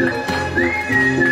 Música